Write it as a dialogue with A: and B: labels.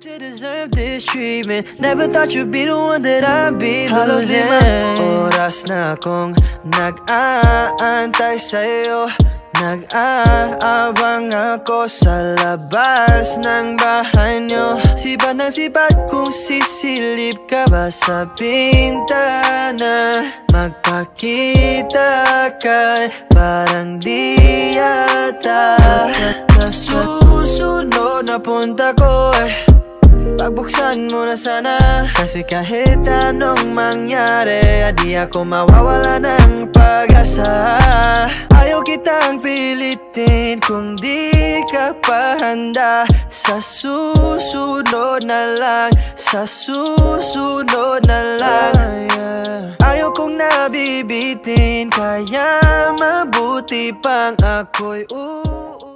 A: to deserve this treatment. Never thought you'd be the one that I'd be
B: Halos
A: losing.
B: limang oras na akong nag-aantay sa'yo. Nag-aabang ako sa labas ng bahay nyo. Sipat ng sipat kung sisilip ka ba sa bintana Magpakita ka parang di yata. Sa susunod na punta ko eh Pagbuksan mo na sana. Kasi kahit anong mangyari Di ako mawawala ng pag-asa. Ayaw kitang pilitin Kung di ka pa handa. Sa susunod na lang Sa susunod na lang. Ayaw kong nabibitin Kaya mabuti pang ako'y uuwi